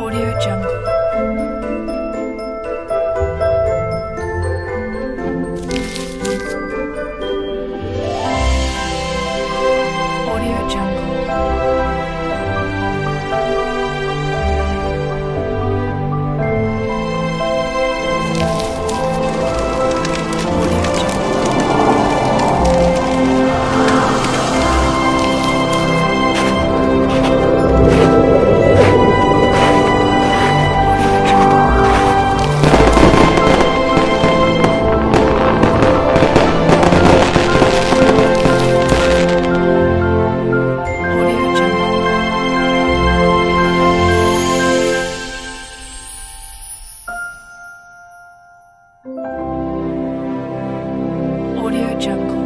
Audio Jungle. Audio Jungle.